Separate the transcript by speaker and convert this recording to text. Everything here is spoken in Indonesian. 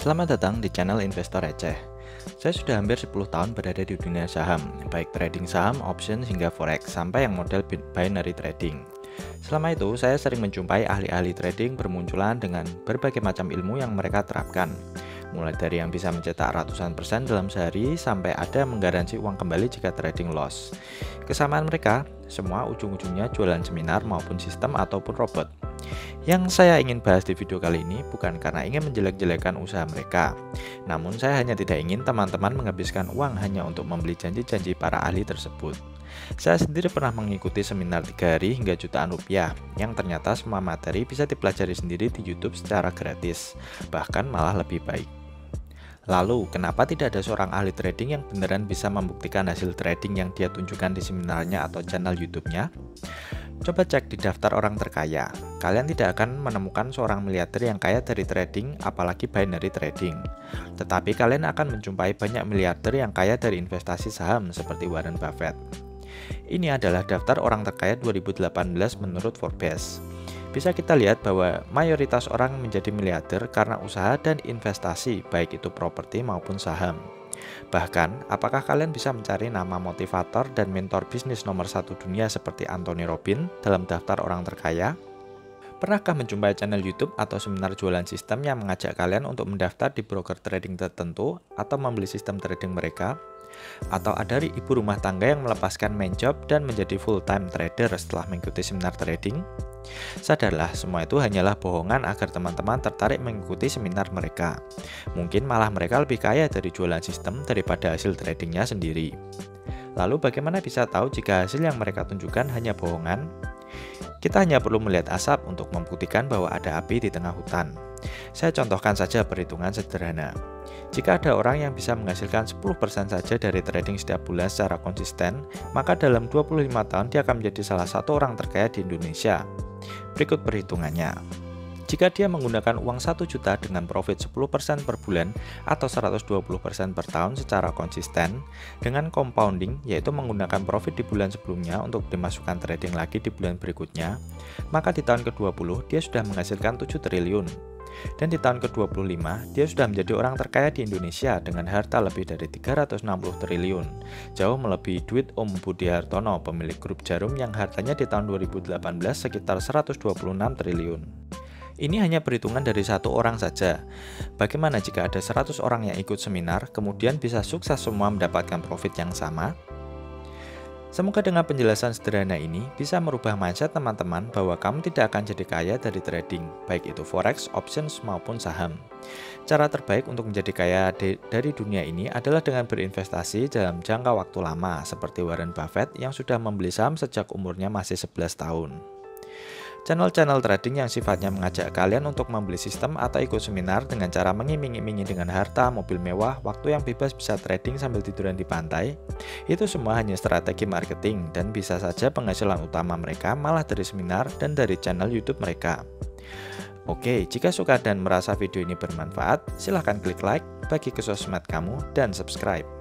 Speaker 1: Selamat datang di channel Investor Receh. Saya sudah hampir 10 tahun berada di dunia saham, baik trading saham, option, hingga forex, sampai yang model binary trading. Selama itu, saya sering menjumpai ahli-ahli trading bermunculan dengan berbagai macam ilmu yang mereka terapkan. Mulai dari yang bisa mencetak ratusan persen dalam sehari, sampai ada menggaransi uang kembali jika trading loss. Kesamaan mereka, semua ujung-ujungnya jualan seminar maupun sistem ataupun robot. Yang saya ingin bahas di video kali ini bukan karena ingin menjelek-jelekan usaha mereka, namun saya hanya tidak ingin teman-teman menghabiskan uang hanya untuk membeli janji-janji para ahli tersebut. Saya sendiri pernah mengikuti seminar 3 hari hingga jutaan rupiah, yang ternyata semua materi bisa dipelajari sendiri di YouTube secara gratis, bahkan malah lebih baik. Lalu, kenapa tidak ada seorang ahli trading yang beneran bisa membuktikan hasil trading yang dia tunjukkan di seminarnya atau channel YouTube-nya? Coba cek di daftar orang terkaya. Kalian tidak akan menemukan seorang miliarder yang kaya dari trading, apalagi binary trading. Tetapi kalian akan menjumpai banyak miliarder yang kaya dari investasi saham seperti Warren Buffett. Ini adalah daftar orang terkaya 2018 menurut Forbes. Bisa kita lihat bahwa mayoritas orang menjadi miliarder karena usaha dan investasi, baik itu properti maupun saham. Bahkan, apakah kalian bisa mencari nama motivator dan mentor bisnis nomor satu dunia seperti Anthony Robin dalam daftar orang terkaya? Pernahkah menjumpai channel YouTube atau seminar jualan sistem yang mengajak kalian untuk mendaftar di broker trading tertentu atau membeli sistem trading mereka? Atau ada ibu rumah tangga yang melepaskan main job dan menjadi full-time trader setelah mengikuti seminar trading? Sadarlah, semua itu hanyalah bohongan agar teman-teman tertarik mengikuti seminar mereka. Mungkin malah mereka lebih kaya dari jualan sistem daripada hasil tradingnya sendiri. Lalu bagaimana bisa tahu jika hasil yang mereka tunjukkan hanya bohongan? Kita hanya perlu melihat asap untuk membuktikan bahwa ada api di tengah hutan. Saya contohkan saja perhitungan sederhana. Jika ada orang yang bisa menghasilkan 10% saja dari trading setiap bulan secara konsisten, maka dalam 25 tahun dia akan menjadi salah satu orang terkaya di Indonesia. Berikut perhitungannya. Jika dia menggunakan uang 1 juta dengan profit 10% per bulan atau 120% per tahun secara konsisten dengan compounding yaitu menggunakan profit di bulan sebelumnya untuk dimasukkan trading lagi di bulan berikutnya, maka di tahun ke-20 dia sudah menghasilkan 7 triliun. Dan di tahun ke-25, dia sudah menjadi orang terkaya di Indonesia dengan harta lebih dari 360 triliun, jauh melebihi duit Om Budi Hartono, pemilik grup Jarum yang hartanya di tahun 2018 sekitar 126 triliun. Ini hanya perhitungan dari satu orang saja. Bagaimana jika ada 100 orang yang ikut seminar, kemudian bisa sukses semua mendapatkan profit yang sama? Semoga dengan penjelasan sederhana ini bisa merubah mindset teman-teman bahwa kamu tidak akan jadi kaya dari trading, baik itu forex, options, maupun saham. Cara terbaik untuk menjadi kaya dari dunia ini adalah dengan berinvestasi dalam jangka waktu lama, seperti Warren Buffett yang sudah membeli saham sejak umurnya masih 11 tahun. Channel-channel trading yang sifatnya mengajak kalian untuk membeli sistem atau ikut seminar dengan cara mengiming-imingi dengan harta, mobil mewah, waktu yang bebas bisa trading sambil tiduran di pantai, itu semua hanya strategi marketing dan bisa saja penghasilan utama mereka malah dari seminar dan dari channel YouTube mereka. Oke, jika suka dan merasa video ini bermanfaat, silahkan klik like, bagi ke sosmed kamu, dan subscribe.